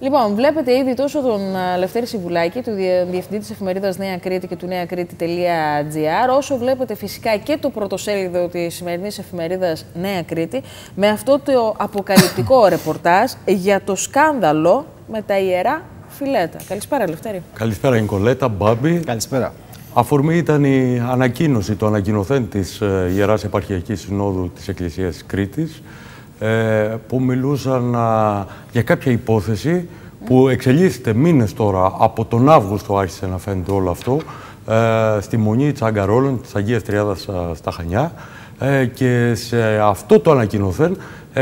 Λοιπόν, βλέπετε ήδη τόσο τον Λευτέρη Σιβουλάκη, του διευθυντή της εφημερίδας Νέα Κρήτη και του νεακρήτη.gr, όσο βλέπετε φυσικά και το πρωτοσέλιδο της σημερινής εφημερίδας Νέα Κρήτη, με αυτό το αποκαλυπτικό ρεπορτάζ για το σκάνδαλο με τα ιερά φιλέτα. Καλησπέρα, Λευτέρη. Καλησπέρα, Νικολέτα, Μπάμπη. Καλησπέρα. Αφορμή ήταν η ανακοίνωση, το ανακοινωθέν της ε, Ιεράς Επαρχιακής Συνόδου της Εκκλησίας της Κρήτης, ε, που μιλούσαν για κάποια υπόθεση που εξελίσσεται μήνες τώρα, από τον Αύγουστο άρχισε να φαίνεται όλο αυτό, ε, στη Μονή Τσαγκαρόλων της Αγίας Τριάδας στα Χανιά και σε αυτό το ανακοινωθέν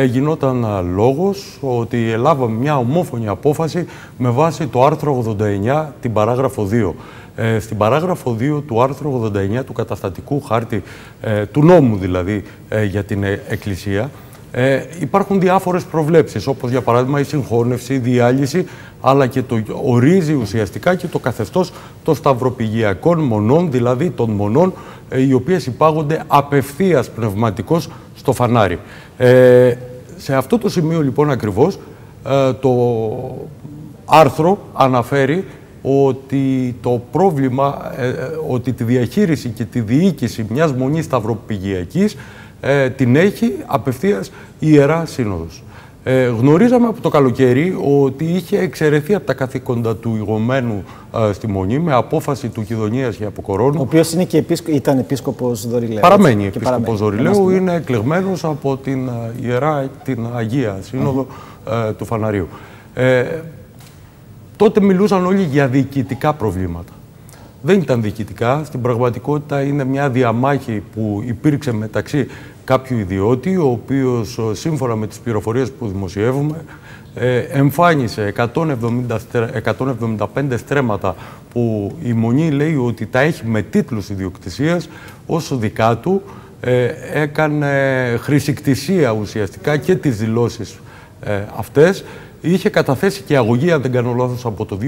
γινόταν λόγος ότι ελάβαμε μια ομόφωνη απόφαση με βάση το άρθρο 89, την παράγραφο 2. Ε, στην παράγραφο 2 του άρθρου 89 του καταστατικού χάρτη, ε, του νόμου δηλαδή ε, για την Εκκλησία, ε, υπάρχουν διάφορες προβλέψεις, όπως για παράδειγμα η συγχώνευση, η διάλυση, αλλά και το ορίζει ουσιαστικά και το καθεστώς των σταυροπηγιακών μονών, δηλαδή των μονών οι οποίες υπάγονται απευθείας πνευματικώς στο φανάρι. σε αυτό το σημείο λοιπόν ακριβώς το άρθρο αναφέρει ότι το πρόβλημα, ε, ε, ότι τη διαχείριση και τη διοίκηση μιας μονής σταυροπηγιακής ε, την έχει απευθείας η Ιερά Σύνοδος. Ε, γνωρίζαμε από το καλοκαίρι ότι είχε εξαιρεθεί από τα καθήκοντα του ηγωμένου στη Μονή με απόφαση του Κιδωνίας και Αποκορώνου. Ο οποίος ήταν επίσκοπος Δωρηλαίου. Παραμένει επίσκοπος Δωρηλαίου, είναι εκλεγμένος από την Ιερά, την Αγία Σύνοδο του Φαναρίου. Ε, Τότε μιλούσαν όλοι για διοικητικά προβλήματα. Δεν ήταν διοικητικά. Στην πραγματικότητα είναι μια διαμάχη που υπήρξε μεταξύ κάποιου ιδιώτη, ο οποίος σύμφωνα με τις πληροφορίες που δημοσιεύουμε ε, εμφάνισε 170, 175 στρέμματα που η Μονή λέει ότι τα έχει με τίτλους ιδιοκτησίας όσο δικά του ε, έκανε χρησικτησία ουσιαστικά και τις δηλώσεις ε, αυτές είχε καταθέσει και αγωγή, αν δεν κάνω λάθος, από το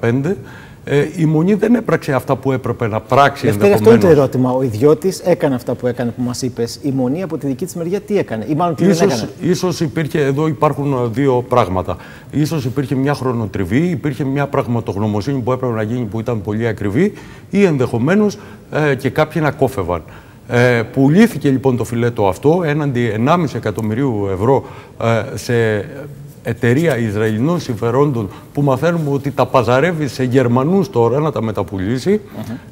2015. Ε, η Μονή δεν έπραξε αυτά που έπρεπε να πράξει ενδεχομένως. Αυτό είναι το ερώτημα. Ο ιδιώτης έκανε αυτά που έκανε που μας είπες. Η Μονή από τη δική της μεριά τι έκανε, ή μάλλον τι ίσως, δεν έκανε; Ίσως υπήρχε, εδώ υπάρχουν δύο πράγματα. Σω υπήρχε μια χρονοτριβή, υπήρχε μια πραγματογνωμοσύνη που έπρεπε να γίνει που ήταν πολύ ακριβή, ή ενδεχομένως ε, και κάποιοι να κόφευαν. Ε, πουλήθηκε λοιπόν το φιλέτο αυτό έναντι 1,5 εκατομμυρίου ευρώ ε, σε εταιρεία Ισραηλινών συμφερόντων που μαθαίνουμε ότι τα παζαρεύει σε Γερμανούς τώρα να τα μεταπουλήσει.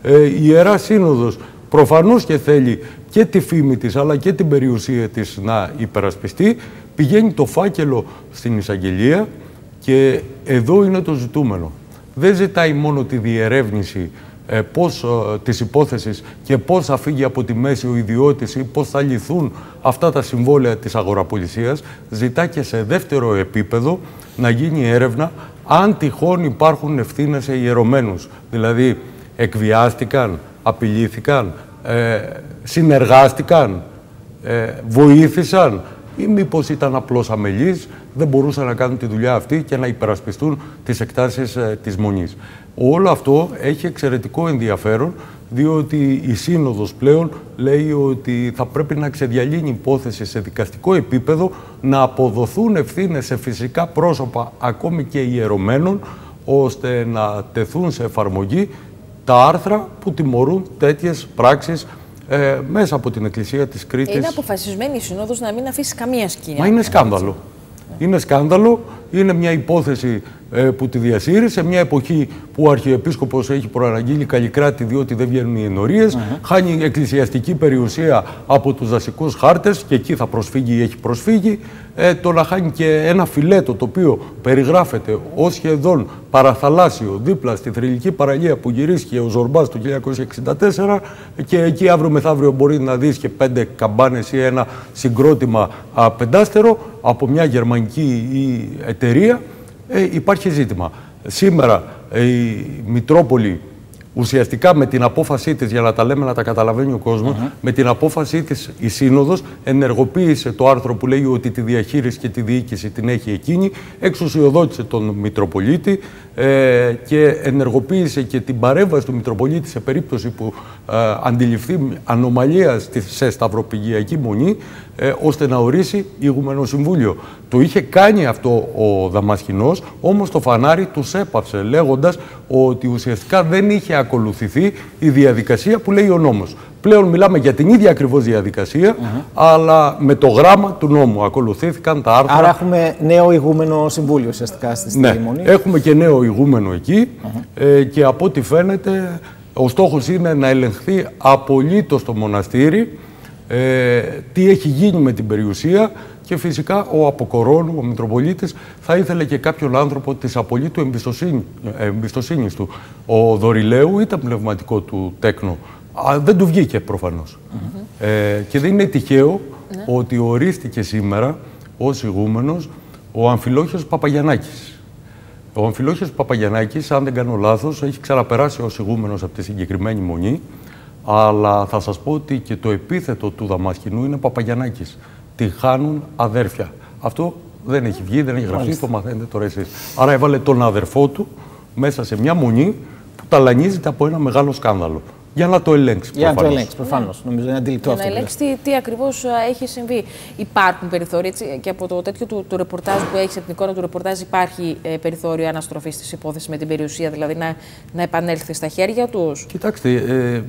ε, η Ιερά Σύνοδος προφανώς και θέλει και τη φήμη της αλλά και την περιουσία της να υπερασπιστεί. Πηγαίνει το φάκελο στην εισαγγελία και εδώ είναι το ζητούμενο. Δεν ζητάει μόνο τη διερεύνηση ε, πώς, ε, της υπόθεσης και πώς θα φύγει από τη μέση ο ιδιώτης ή πώς θα λυθούν αυτά τα συμβόλαια της αγοραπολισίας, ζητά και σε δεύτερο επίπεδο να γίνει έρευνα αν τυχόν υπάρχουν ευθύνες σε ιερωμένους. Δηλαδή, εκβιάστηκαν, απειλήθηκαν, ε, συνεργάστηκαν, ε, βοήθησαν ή μήπως ήταν απλώς αμελείς, δεν μπορούσαν να κάνουν τη δουλειά αυτή και να υπερασπιστούν τις εκτάσεις ε, της Μονής. Όλο αυτό έχει εξαιρετικό ενδιαφέρον, διότι η Σύνοδος πλέον λέει ότι θα πρέπει να ξεδιαλύνει υπόθεση σε δικαστικό επίπεδο, να αποδοθούν ευθύνες σε φυσικά πρόσωπα, ακόμη και ιερωμένων, ώστε να τεθούν σε εφαρμογή τα άρθρα που τιμωρούν τέτοιες πράξεις ε, μέσα από την Εκκλησία της Κρήτης. Είναι αποφασισμένη η Σύνοδος να μην αφήσει καμία σκηνή. Μα είναι σκάνδαλο. Είναι σκάνδαλο, είναι μια υπόθεση ε, που τη διασύρει σε μια εποχή που ο Αρχιεπίσκοπος έχει προαναγγείλει καλλικράτη διότι δεν βγαίνουν οι ενορίες, mm χάνει εκκλησιαστική περιουσία από τους δασικούς χάρτες και εκεί θα προσφύγει ή έχει προσφύγει, ε, το να χάνει και ένα φιλέτο το οποίο περιγράφεται ως σχεδόν παραθαλάσσιο δίπλα στη θρηλυκή παραλία που γυρίστηκε ο Ζορμπάς το 1964 και εκεί αύριο μεθαύριο μπορεί να δεις και πέντε καμπάνες ή ένα συγκρότημα α, πεντάστερο από μια γερμανική εταιρεία ε, υπάρχει ζήτημα. Σήμερα η Μητρόπολη Ουσιαστικά με την απόφασή της, για να τα λέμε να τα καταλαβαίνει ο κόσμος, με την απόφασή της η Σύνοδος ενεργοποίησε το άρθρο που λέει ότι τη διαχείριση και τη διοίκηση την έχει εκείνη, εξουσιοδότησε τον Μητροπολίτη ε, και ενεργοποίησε και την παρέμβαση του Μητροπολίτη σε περίπτωση που ε, αντιληφθεί ανομαλία σε σταυροπηγιακή μονή, ε, ώστε να ορίσει ηγούμενο συμβούλιο. Το είχε κάνει αυτό ο Δαμασχηνός, όμως το φανάρι του έπαυσε, λέγοντας ότι ουσιαστικά δεν είχε ακολουθηθεί η διαδικασία που λέει ο νόμος. Πλέον μιλάμε για την ίδια ακριβώς διαδικασία, αλλά με το γράμμα του νόμου. Ακολουθήθηκαν τα άρθρα. Άρα έχουμε νέο ηγούμενο συμβούλιο ουσιαστικά στη ναι, Έχουμε και νέο ηγούμενο εκεί ε, και από ό,τι φαίνεται ο στόχος είναι να ελεγχθεί απολύτως το μοναστήρι ε, τι έχει γίνει με την περιουσία και φυσικά ο Αποκορών, ο Μητροπολίτης, θα ήθελε και κάποιον άνθρωπο της απολύτου εμπιστοσύνη, εμπιστοσύνης του. Ο Δωρηλαίου ήταν πνευματικό του τέκνο. Α, δεν του βγήκε προφανώς. ε, και δεν είναι τυχαίο ναι. ότι ορίστηκε σήμερα ως ηγούμενος ο Αμφιλόχιος Παπαγιαννάκης. Ο Αμφιλόχιος Παπαγιαννάκης, αν δεν κάνω λάθος, έχει ξαναπεράσει ως ηγούμενος από τη συγκεκριμένη μονή αλλά θα σας πω ότι και το επίθετο του Δαμασκηνού είναι Παπαγιαννάκης. Τη χάνουν αδέρφια. Αυτό δεν έχει βγει, δεν έχει γραφτεί, το μαθαίνετε τώρα εσείς. Άρα έβαλε τον αδερφό του μέσα σε μια μονή που ταλανίζεται από ένα μεγάλο σκάνδαλο. Για να το ελέγξει. Για να το ελέγξει, προφανώς. Νομίζω είναι αντιληπτό αυτό. Για να ελέγξει τι, τι ακριβώς έχει συμβεί. Υπάρχουν περιθώρια έτσι, και από το τέτοιο του, του ρεπορτάζ που έχει, από την εικόνα του ρεπορτάζ, υπάρχει ε, περιθώριο αναστροφής της υπόθεσης με την περιουσία, δηλαδή να, να επανέλθει στα χέρια τους. Κοιτάξτε, ε,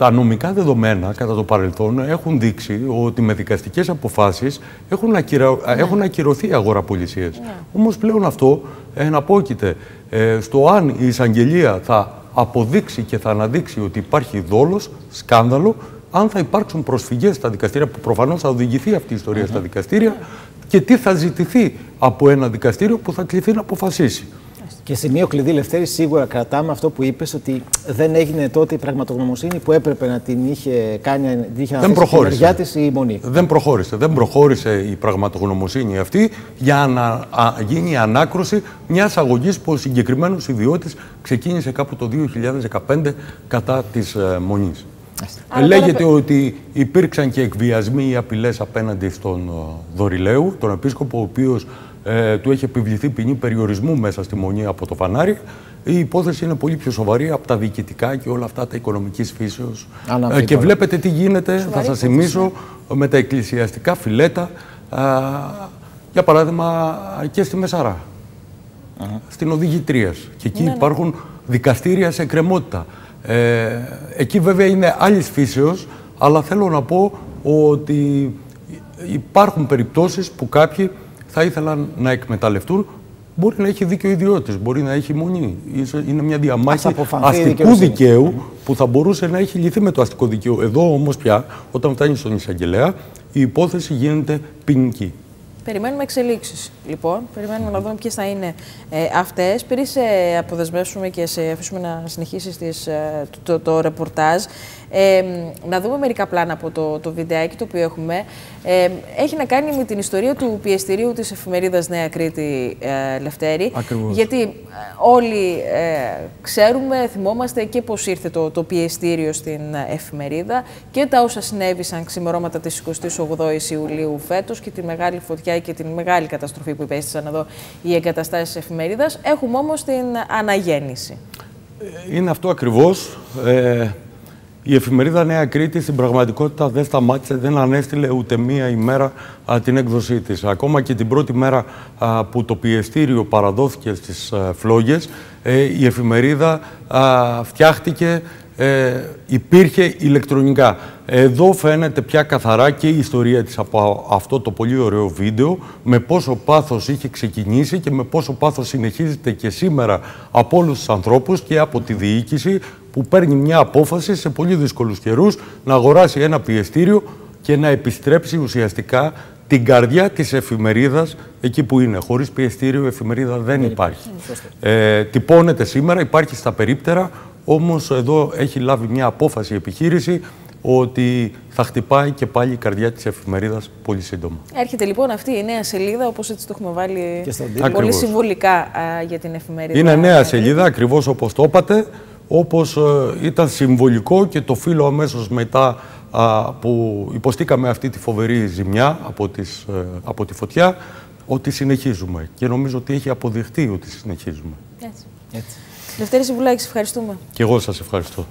τα νομικά δεδομένα κατά το παρελθόν έχουν δείξει ότι με δικαστικές αποφάσεις έχουν, ακυρα... ναι. έχουν ακυρωθεί αγοραπολισίες. Ναι. Όμως πλέον αυτό εναπόκειται ε, στο αν η εισαγγελία θα αποδείξει και θα αναδείξει ότι υπάρχει δόλος, σκάνδαλο, αν θα υπάρξουν προσφυγές στα δικαστήρια, που προφανώς θα οδηγηθεί αυτή η ιστορία στα δικαστήρια, και τι θα ζητηθεί από ένα δικαστήριο που θα κληθεί να αποφασίσει. Και σημείο κλειδί, Λευτέρη, σίγουρα κρατάμε αυτό που είπες, ότι δεν έγινε τότε η πραγματογνωμοσύνη που έπρεπε να την είχε κάνει, την είχε δεν προχώρησε. της η Μονή. Δεν προχώρησε. Δεν προχώρησε η πραγματογνωμοσύνη αυτή για να γίνει η ανάκρουση μιας αγωγής που ο συγκεκριμένος ιδιώτης ξεκίνησε κάπου το 2015 κατά της ε, Μονής. Λέγεται ότι υπήρξαν και εκβιασμοί ή απειλές απέναντι στον ε, Δωρηλαίου, τον επίσκοπο, ο οποίος ε, του έχει επιβληθεί ποινή περιορισμού μέσα στη Μονή από το φανάρι. Η υπόθεση είναι πολύ πιο σοβαρή από τα διοικητικά και όλα αυτά τα οικονομικής φύσεως. Ε, και βλέπετε τι γίνεται, θα σας θυμίσω, με τα εκκλησιαστικά φιλέτα. για παράδειγμα, και στη Μεσαρά. Στην Οδηγητρίας. Και εκεί ναι, ναι. υπάρχουν δικαστήρια σε εκκρεμότητα. Ε, εκεί βέβαια είναι άλλης φύσεως, αλλά θέλω να πω ότι υπάρχουν περιπτώσεις που κάποιοι θα ήθελαν να εκμεταλλευτούν. Μπορεί να έχει δίκιο ιδιώτης, μπορεί να έχει μονή. Είναι μια διαμάχη αστικού δικαίου που θα μπορούσε να έχει λυθεί με το αστικό δικαίωμα. Εδώ όμως πια, όταν φτάνει στον εισαγγελέα, η υπόθεση γίνεται ποινική. Περιμένουμε εξελίξεις. Λοιπόν, περιμένουμε να δούμε ποιες θα είναι ε, αυτές. Πριν σε αποδεσμεύσουμε και σε αφήσουμε να συνεχίσεις ε, το, το, ρεπορτάζ, ε, να δούμε μερικά πλάνα από το, το βιντεάκι το οποίο έχουμε. Ε, έχει να κάνει με την ιστορία του πιεστηρίου της εφημερίδας Νέα Κρήτη ε, Λευτέρη. Ακριβώς. Γιατί ε, όλοι ε, ξέρουμε, θυμόμαστε και πώς ήρθε το, το πιεστήριο στην εφημερίδα και τα όσα συνέβησαν ξημερώματα της 28ης Ιουλίου φέτος και τη μεγάλη φωτιά και την μεγάλη καταστροφή που υπέστησαν εδώ οι εγκαταστάσεις της εφημερίδας. Έχουμε όμως την αναγέννηση. Είναι αυτό ακριβώς. Ε, η εφημερίδα Νέα Κρήτη στην πραγματικότητα δεν σταμάτησε, δεν ανέστηλε ούτε μία ημέρα α, την έκδοσή της. Ακόμα και την πρώτη μέρα που το πιεστήριο παραδόθηκε στις α, φλόγες, ε, η εφημερίδα φτιάχτηκε, ε, υπήρχε ηλεκτρονικά. Εδώ φαίνεται πια καθαρά και η ιστορία της από αυτό το πολύ ωραίο βίντεο, με πόσο πάθος είχε ξεκινήσει και με πόσο πάθος συνεχίζεται και σήμερα από όλους τους ανθρώπους και από τη διοίκηση που παίρνει μια απόφαση σε πολύ δύσκολους καιρούς να αγοράσει ένα πιεστήριο και να επιστρέψει ουσιαστικά την καρδιά της εφημερίδας εκεί που είναι. Χωρίς πιεστήριο η εφημερίδα δεν υπάρχει. Ε, τυπώνεται σήμερα, υπάρχει στα περίπτερα, όμως εδώ έχει λάβει μια απόφαση επιχείρηση ότι θα χτυπάει και πάλι η καρδιά της εφημερίδας πολύ σύντομα. Έρχεται λοιπόν αυτή η νέα σελίδα, όπως έτσι το έχουμε βάλει πολύ συμβολικά για την εφημερίδα. Είναι νέα σελίδα, ακριβώς όπως το είπατε, όπως ε, ήταν συμβολικό και το φύλλο αμέσως μετά που υποστήκαμε αυτή τη φοβερή ζημιά από, τις, ε, από τη φωτιά, ότι συνεχίζουμε. Και νομίζω ότι έχει αποδειχτεί ότι συνεχίζουμε. Έτσι. Έτσι. Δευτέρη Σιβουλάκη, ευχαριστούμε. Και εγώ σας ευχαριστώ.